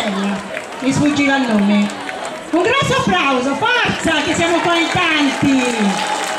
Donatella, mi sfuggiva il nome. Un grosso applauso, forza che siamo qua in tanti!